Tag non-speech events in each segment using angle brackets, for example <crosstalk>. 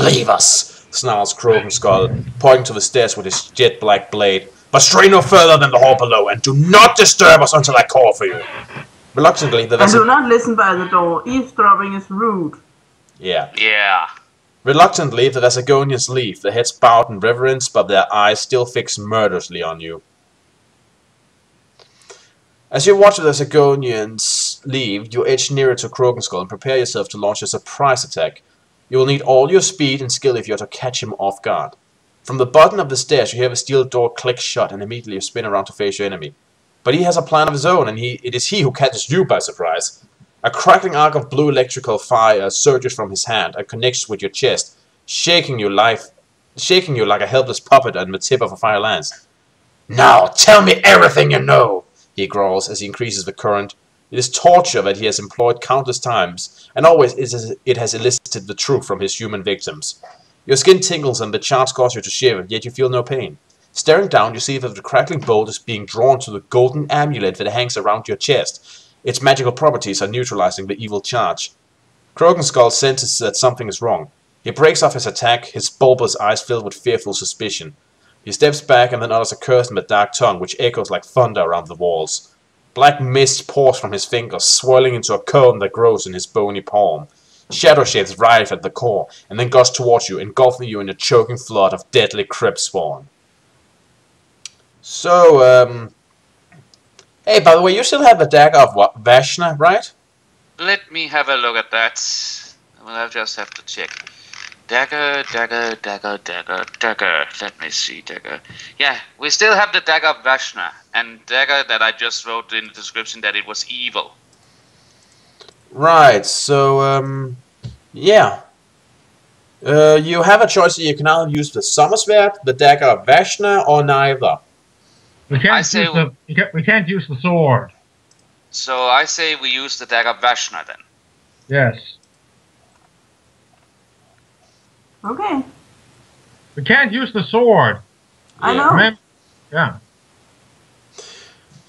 Leave us, snarls Kraagenskull, pointing to the stairs with his jet black blade. But stray no further than the hall below, and do not disturb us until I call for you. Reluctantly, the And do not listen by the door. Eavesdropping is rude. Yeah. Yeah. Reluctantly, the Vassagonians leave, their heads bowed in reverence, but their eyes still fixed murderously on you. As you watch the Vassagonians leave, you edge nearer to Kraagenskull and prepare yourself to launch a surprise attack. You will need all your speed and skill if you are to catch him off guard. From the bottom of the stairs, you hear the steel door click shut, and immediately you spin around to face your enemy. But he has a plan of his own, and he, it is he who catches you by surprise. A crackling arc of blue electrical fire surges from his hand and connects with your chest, shaking you life, shaking you like a helpless puppet on the tip of a fire lance. Now tell me everything you know, he growls as he increases the current. It is torture that he has employed countless times, and always it has- it has elicited the truth from his human victims. Your skin tingles and the charge causes you to shiver, yet you feel no pain. Staring down, you see that the crackling bolt is being drawn to the golden amulet that hangs around your chest. Its magical properties are neutralizing the evil charge. Kraagenskull senses that something is wrong. He breaks off his attack, his bulbous eyes filled with fearful suspicion. He steps back and then utters a curse in the dark tongue, which echoes like thunder around the walls. Black mist pours from his fingers, swirling into a cone that grows in his bony palm. Shadow shapes writhe at the core, and then gush towards you, engulfing you in a choking flood of deadly crypt spawn. So, um... Hey, by the way, you still have the dagger of what, Vashna, right? Let me have a look at that. Well, I'll just have to check. Dagger, dagger, dagger, dagger, dagger. Let me see, dagger. Yeah, we still have the dagger of Vashna, and dagger that I just wrote in the description that it was evil. Right, so, um... Yeah. Uh, you have a choice, you can either use the Sommerswerd, the dagger of Vashna, or neither. We can't I say- use the we can't, we can't use the sword. So I say we use the dagger of Vashna then. Yes. Okay. We can't use the sword. I know. Remember? Yeah.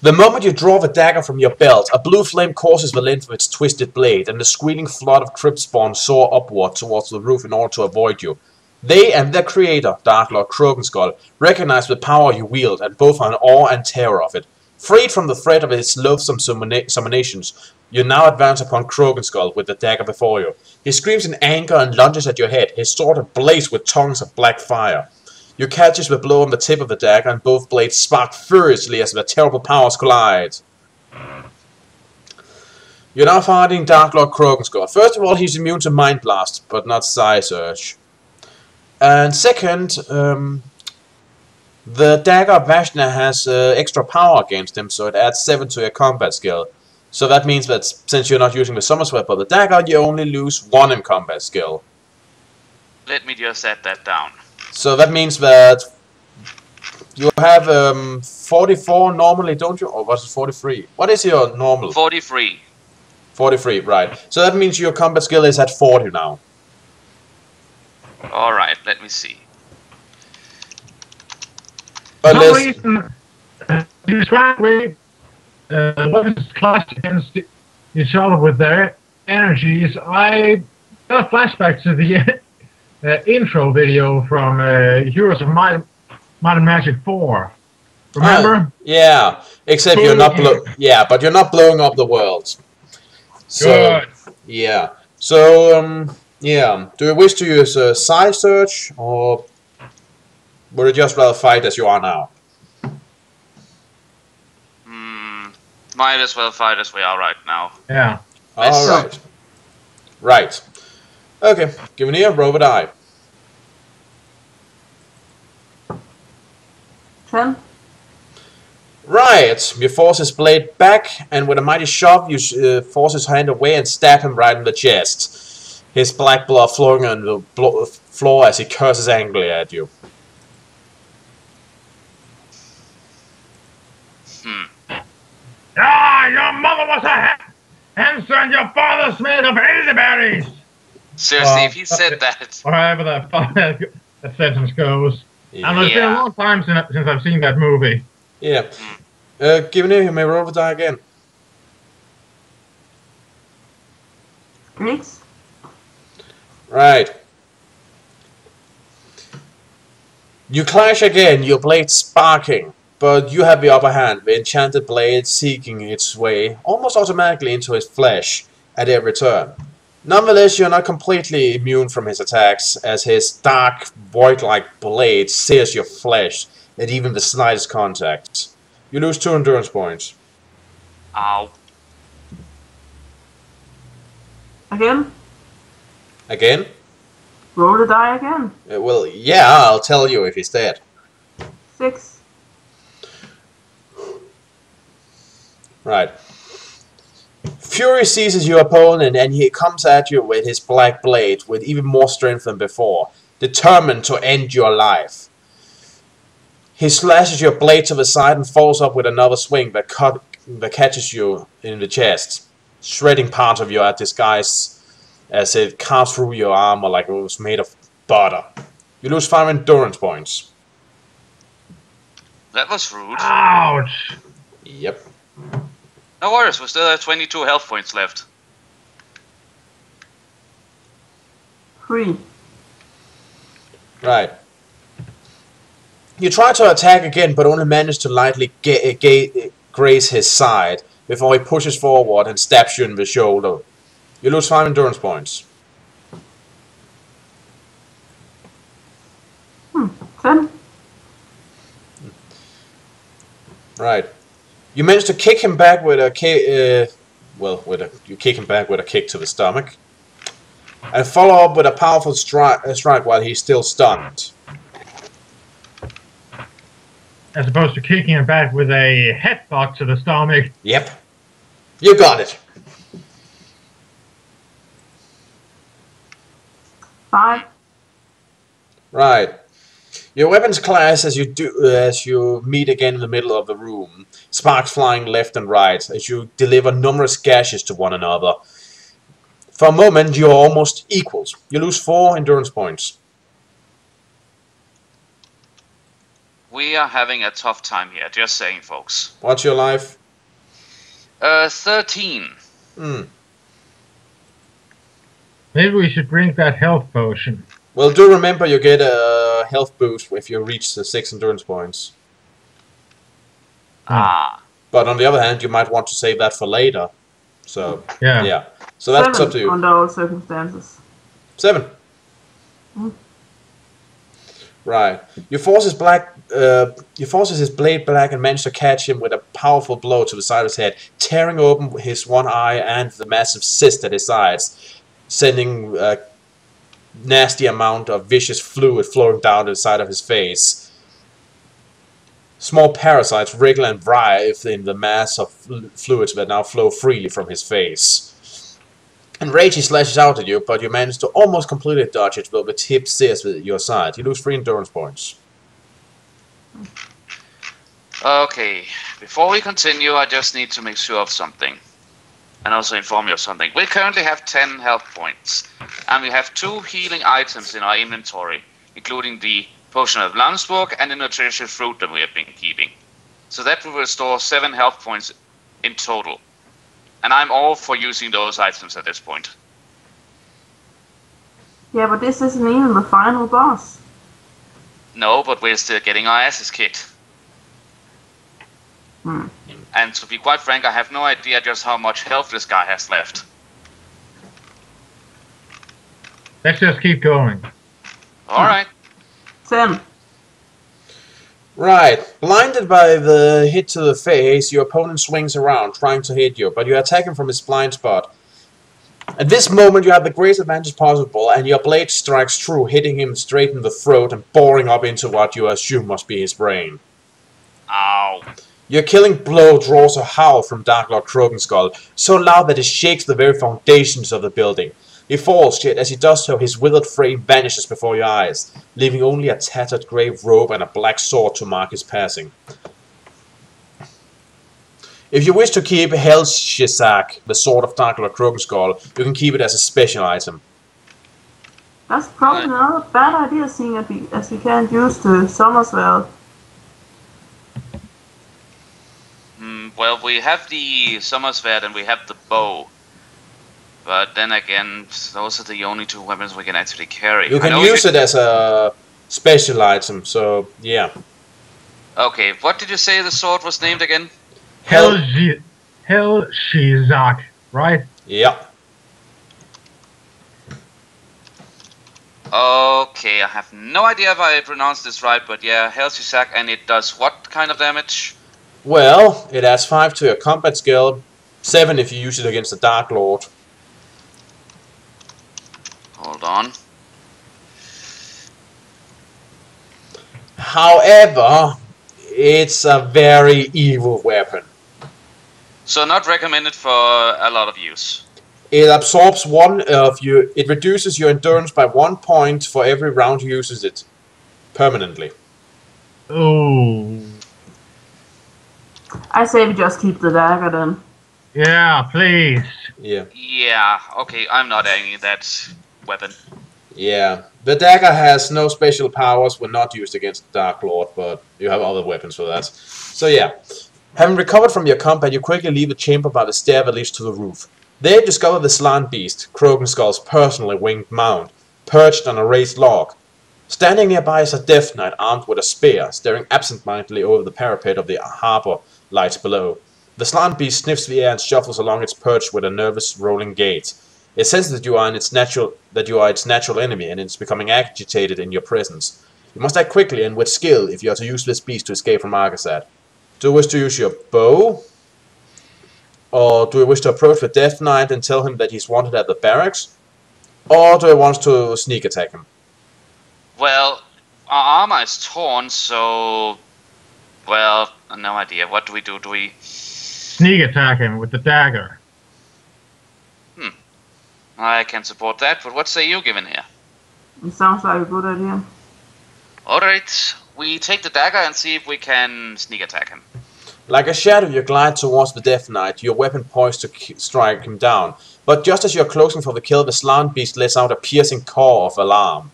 The moment you draw the dagger from your belt, a blue flame courses the length of its twisted blade, and the squealing flood of crypt spawn soar upward towards the roof in order to avoid you. They and their creator, Darklord Kraagenskull, recognize the power you wield and both are in awe and terror of it. Freed from the threat of its loathsome summona- summonations, you now advance upon Kraagenskull with the dagger before you. He screams in anger and lunges at your head, his sword ablaze with tongues of black fire. You catch the blow on the tip of the dagger, and both blades spark furiously as their terrible powers collide. You're now fighting Dark Darklord Kraagenskull. First of all, he's immune to Mind Blast, but not Psi-surge. And second, um, the dagger of Vashna has uh, extra power against him, so it adds 7 to your combat skill. So that means that since you're not using the Sommerswerd but the dagger, you only lose 1 in combat skill. Let me just add that down. So that means that you have um, 44 normally, don't you? Or was it 43? What is your normal? 43. 43, right. So that means your combat skill is at 40 now. Alright, let me see. For some Unless, reason, uh, these rank uh, weapons clash against each other with their energies. I got a flashback to the uh, intro video from uh, Heroes of Might, Might and Magic 4. Remember? yeah, except you're not blo- yeah, but you're not blowing up the world. So, Good. yeah. So, um, yeah. Do you wish to use a Psi-surge, or would you just rather fight as you are now? Hmm. Might as well fight as we are right now. Yeah. All right. Right. Okay. Give me a roll a die. Ten. Right. You force his blade back, and with a mighty shove, you uh, force his hand away and stab him right in the chest. His black blood flowing on the blo- floor as he curses angrily at you. Hmm. Ah, your mother was a ha- hamster and your father's made of elderberries! Seriously, Uh, if you said that, Or however that, <laughs> that sentence goes. And it's been a long time since, since I've seen that movie. Yeah. Uh, give me you may roll the die again. Six. Right. You clash again, your blade sparking, but you have the upper hand, the enchanted blade seeking its way almost automatically into his flesh at every turn. Nonetheless, you're not completely immune from his attacks, as his dark, void-like blade sears your flesh at even the slightest contact. You lose two endurance points. Ow. Again? Again? Roll the die again. Uh, well, yeah, I'll tell you if he's dead. Six. Right. Fury seizes your opponent and he comes at you with his black blade with even more strength than before, determined to end your life. He slashes your blade to the side and follows up with another swing that, cut, that catches you in the chest, shredding parts of your disguise as it cuts through your armor like it was made of butter. You lose 5 endurance points. That was rude. Ouch! Yep. No worries, we still have 22 health points left. Three. Right. You try to attack again, but only manage to lightly ga- eh, ga- eh, graze his side before he pushes forward and stabs you in the shoulder. You lose 5 endurance points. Hmm, ten. Right. You manage to kick him back with a kick. Uh, well, with a you kick him back with a kick to the stomach, and follow up with a powerful stri- uh, strike while he's still stunned. As opposed to kicking him back with a headbutt to the stomach. Yep. You got it. Five. Right. Your weapons clash as you do uh, as you meet again in the middle of the room. Sparks flying left and right as you deliver numerous gashes to one another. For a moment, you are almost equals. You lose four endurance points. We are having a tough time here, just saying, folks. What's your life? Uh, 13. Hmm. Maybe we should drink that health potion. Well, do remember you get a health boost if you reach the six endurance points. Ah. But on the other hand, you might want to save that for later. So Yeah. yeah. So that's Seven up to you. under all circumstances. Seven. Mm. Right. You force his black. Uh, you forces his blade black and manage to catch him with a powerful blow to the side of his head, tearing open his one eye and the massive cyst at his sides, sending a nasty amount of vicious fluid flowing down the side of his face. Small parasites wriggle and writhe in the mass of flu- fluids that now flow freely from his face. Enraged, he slashes out at you, but you manage to almost completely dodge it but the tip sears with your side. You lose three endurance points. Okay, before we continue, I just need to make sure of something. And also inform you of something. We currently have 10 health points. And we have two healing items in our inventory, including the potion of Laumspur and the nutritious fruit that we have been keeping. So that will restore 7 health points in total. And I'm all for using those items at this point. Yeah, but this isn't even the final boss. No, but we're still getting our asses kicked. Hmm. And to be quite frank, I have no idea just how much health this guy has left. Let's just keep going. Alright. Ten. Right. Blinded by the hit to the face, your opponent swings around, trying to hit you, but you attack him from his blind spot. At this moment, you have the greatest advantage possible, and your blade strikes true, hitting him straight in the throat and boring up into what you assume must be his brain. Ow. Your killing blow draws a howl from Dark Lord Kraagenskull, so loud that it shakes the very foundations of the building. He falls, yet as he does so, his withered frame vanishes before your eyes, leaving only a tattered grey robe and a black sword to mark his passing. If you wish to keep Helshezag, the sword of Dark Lord Kraagenskull, you can keep it as a special item. That's probably not a bad idea, seeing as we, can't use the Sommerswerd. Hmm, well, we have the Sommerswerd and we have the bow. But then again, those are the only two weapons we can actually carry. You can use it as a special item. So yeah, Okay, what did you say the sword was named again? hell, Hell, Hell Shizak, right? yeah. Okay, I have no idea if I pronounced this right, but yeah, Helshezag, and it does what kind of damage? Well, it adds five to your combat skill, seven if you use it against the Dark Lord. Hold on. However, it's a very evil weapon. So not recommended for a lot of use. It absorbs one of you. It reduces your endurance by one point for every round you uses it, permanently. Oh, I say we just keep the dagger then. yeah, please. Yeah, Yeah, okay, I'm not aiming that weapon. yeah. The dagger has no special powers when not used against the Dark Lord, but you have other weapons for that. So yeah, having recovered from your combat, you quickly leave the chamber by the stair that leads to the roof. There you discover the Slant Beast, Kraagenskull's personally winged mound, perched on a raised log. Standing nearby is a Death Knight armed with a spear, staring absent-mindedly over the parapet of the harbor lights below. The Zlanbeast sniffs the air and shuffles along its perch with a nervous, rolling gait. It senses that you are in its natural that you are its natural enemy, and it's becoming agitated in your presence. You must act quickly and with skill if you are to use this beast to escape from Argasad. Do you wish to use your bow? Or do you wish to approach the Death Knight and tell him that he's wanted at the barracks? Or do you want to sneak attack him? Well, our armor is torn, so... Well, no idea. What do we do? Do we... Sneak attack him with the dagger. Hmm. I can support that, but what say you, given here? It sounds like a good idea. Alright, we take the dagger and see if we can sneak attack him. Like a shadow, you glide towards the Death Knight, your weapon poised to k- strike him down. But just as you're closing for the kill, the Zlanbeast lets out a piercing call of alarm.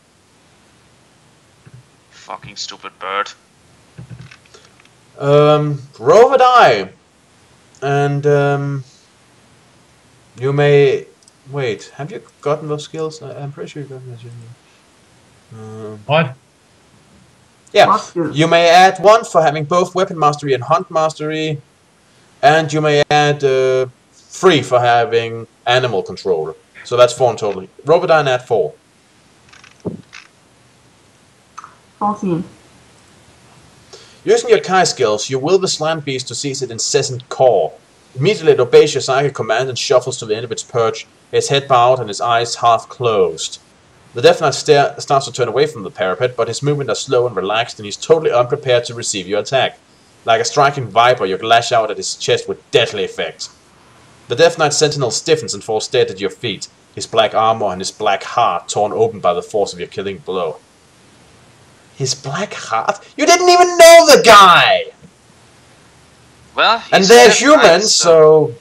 Fucking stupid bird. Um, roll a die. And, um, you may. Wait, have you gotten those skills? I- I'm pretty sure you've got those. Um, What? yeah, you may add one for having both Weapon Mastery and Hunt Mastery, and you may add uh, three for having Animal Control. So that's four in total. Roll a add four. 14. Using your Kai skills, you will the Zlanbeast to cease its incessant call. Immediately it obeys your psychic command and shuffles to the end of its perch, its head bowed and its eyes half closed. The Death Knight starts to turn away from the parapet, but his movements are slow and relaxed, and he's totally unprepared to receive your attack. Like a striking viper, you lash out at his chest with deadly effect. The Death Knight sentinel stiffens and falls dead at your feet, his black armor and his black heart torn open by the force of your killing blow. His black heart? You didn't even know the guy! Well, And they're right, so.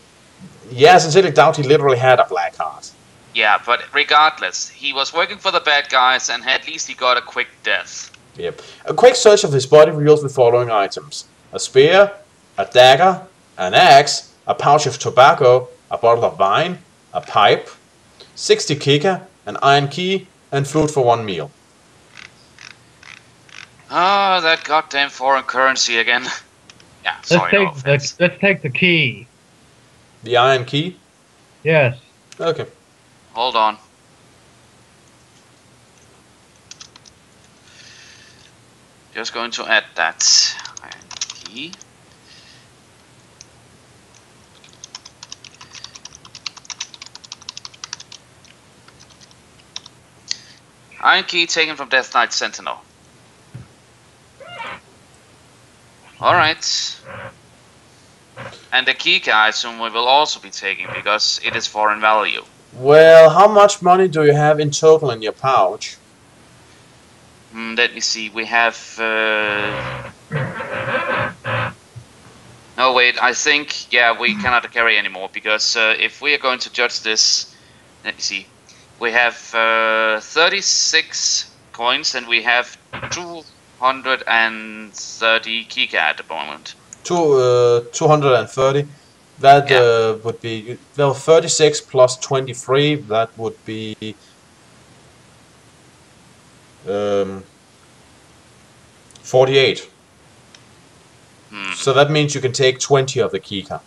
Yeah, sincerely doubt he literally had a black heart. Yeah, but regardless, he was working for the bad guys, and at least he got a quick death. Yep. A quick search of his body reveals the following items a spear, a dagger, an axe, a pouch of tobacco, a bottle of wine, a pipe, 60 kika, an iron key, and food for one meal. Ah, that goddamn foreign currency again. <laughs> Yeah, Let's sorry, no the let's take the key. The iron key? Yes. Okay. Hold on. Just going to add that iron key. Iron key taken from Death Knight Sentinel. Alright. And the key, I assume we will also be taking because it is foreign value. Well, how much money do you have in total in your pouch? Mm, let me see. We have. Uh... No, wait. I think yeah, we cannot carry anymore because uh, if we are going to judge this, let me see. We have uh, 36 coins and we have 230 kika at the moment. Two, uh, 230. That Yeah. uh, would be. Well, 36 plus 23, that would be. Um, 48. Hmm. So that means you can take 20 of the Kika.